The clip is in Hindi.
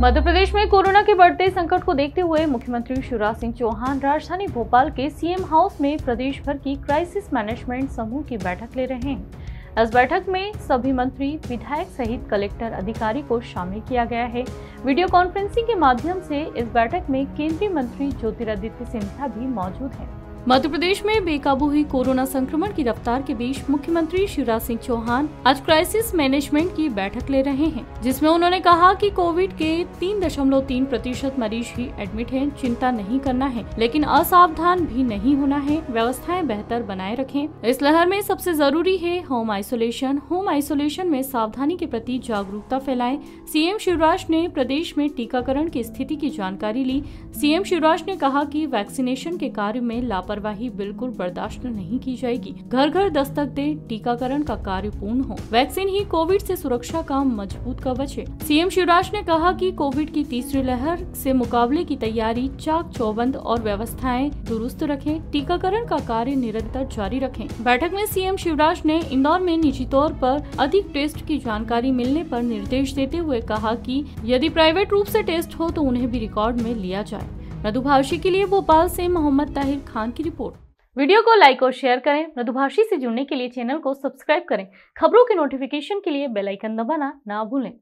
मध्य प्रदेश में कोरोना के बढ़ते संकट को देखते हुए मुख्यमंत्री शिवराज सिंह चौहान राजधानी भोपाल के सीएम हाउस में प्रदेश भर की क्राइसिस मैनेजमेंट समूह की बैठक ले रहे हैं। इस बैठक में सभी मंत्री, विधायक सहित कलेक्टर अधिकारी को शामिल किया गया है। वीडियो कॉन्फ्रेंसिंग के माध्यम से इस बैठक में केंद्रीय मंत्री ज्योतिरादित्य सिंधिया भी मौजूद हैं। मध्य प्रदेश में बेकाबू हुई कोरोना संक्रमण की रफ्तार के बीच मुख्यमंत्री शिवराज सिंह चौहान आज क्राइसिस मैनेजमेंट की बैठक ले रहे हैं, जिसमें उन्होंने कहा कि कोविड के तीन दशमलव तीन प्रतिशत मरीज़ ही एडमिट हैं, चिंता नहीं करना है, लेकिन असावधान भी नहीं होना है, व्यवस्थाएँ बेहतर बनाए रखें। इस लहर में सबसे ज़रूरी है होम आइसोलेशन होम आइसोलेशन में सावधानी के प्रति जागरूकता फैलाएँ। सीएम शिवराज ने प्रदेश में टीकाकरण की स्थिति की जानकारी ली। सीएम शिवराज ने कहा की वैक्सीनेशन के कार्य में लाभ लापरवाही बिल्कुल बर्दाश्त नहीं की जाएगी। घर घर दस्तक दे, टीकाकरण का कार्य पूर्ण हो। वैक्सीन ही कोविड से सुरक्षा का मज़बूत कवच है सीएम शिवराज ने कहा कि कोविड की तीसरी लहर से मुकाबले की तैयारी चाक चौबंद और व्यवस्थाएँ दुरुस्त रखें, टीकाकरण का कार्य निरंतर जारी रखें। बैठक में सीएम शिवराज ने इंदौर में निजी तौर पर अधिक टेस्ट की जानकारी मिलने पर निर्देश देते हुए कहा कि यदि प्राइवेट रूप से टेस्ट हो तो उन्हें भी रिकॉर्ड में लिया जाए। मधुभाषी के लिए भोपाल से मोहम्मद ताहिर खान की रिपोर्ट। वीडियो को लाइक और शेयर करें। मधुभाषी से जुड़ने के लिए चैनल को सब्सक्राइब करें। खबरों के नोटिफिकेशन के लिए बेलाइकन दबाना ना भूलें।